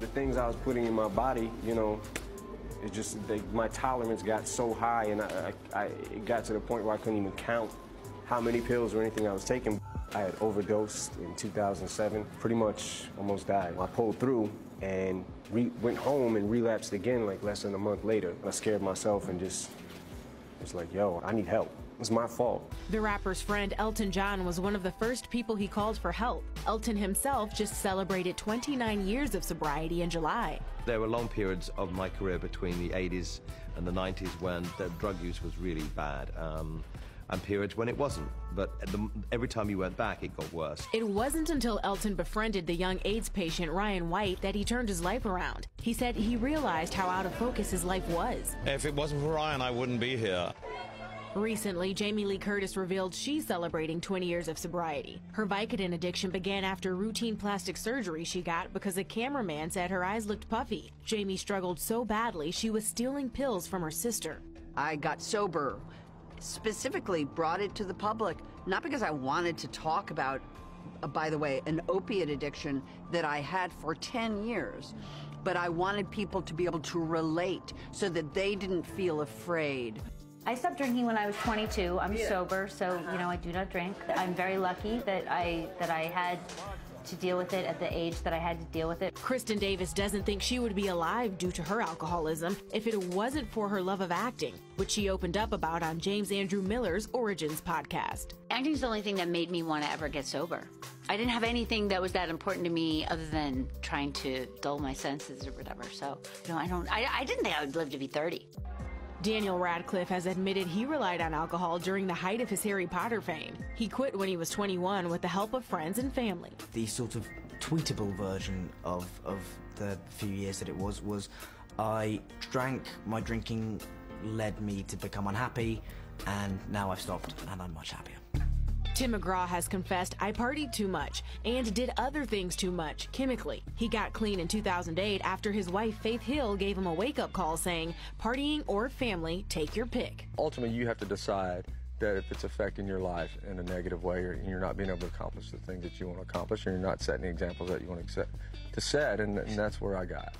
The things I was putting in my body, you know, it just they, my tolerance got so high, and I, I, I, it got to the point where I couldn't even count how many pills or anything I was taking. I had overdosed in 2007, pretty much almost died. I pulled through and went home and relapsed again like less than a month later. I scared myself and just was like, yo, I need help. It's my fault. The rapper's friend Elton John was one of the first people he called for help. Elton himself just celebrated 29 years of sobriety in July. There were long periods of my career between the 80s and the 90s when the drug use was really bad. Um, and periods when it wasn't. But the, every time you went back, it got worse. It wasn't until Elton befriended the young AIDS patient Ryan White that he turned his life around. He said he realized how out of focus his life was. If it wasn't for Ryan, I wouldn't be here. Recently, Jamie Lee Curtis revealed she's celebrating 20 years of sobriety. Her Vicodin addiction began after routine plastic surgery she got because a cameraman said her eyes looked puffy. Jamie struggled so badly she was stealing pills from her sister. I got sober, specifically brought it to the public, not because I wanted to talk about, uh, by the way, an opiate addiction that I had for 10 years, but I wanted people to be able to relate so that they didn't feel afraid. I stopped drinking when I was 22. I'm yeah. sober, so you know I do not drink. Uh-huh. I'm very lucky that I that I had to deal with it at the age that I had to deal with it. Kristen Davis doesn't think she would be alive due to her alcoholism if it wasn't for her love of acting, which she opened up about on James Andrew Miller's Origins podcast. Acting's the only thing that made me want to ever get sober. I didn't have anything that was that important to me other than trying to dull my senses or whatever. So, you know, I don't, I, I didn't think I would live to be 30. Daniel Radcliffe has admitted he relied on alcohol during the height of his Harry Potter fame. He quit when he was 21 with the help of friends and family. The sort of tweetable version of, of the few years that it was was I drank, my drinking led me to become unhappy, and now I've stopped and I'm much happier. Tim McGraw has confessed I partied too much and did other things too much chemically. He got clean in 2008 after his wife Faith Hill gave him a wake up call saying, partying or family, take your pick. Ultimately, you have to decide that if it's affecting your life in a negative way or you're not being able to accomplish the things that you want to accomplish and you're not setting the examples that you want to set, to set and, and that's where I got.